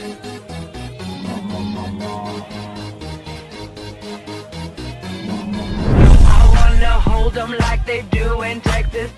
I wanna hold them like they do in Texas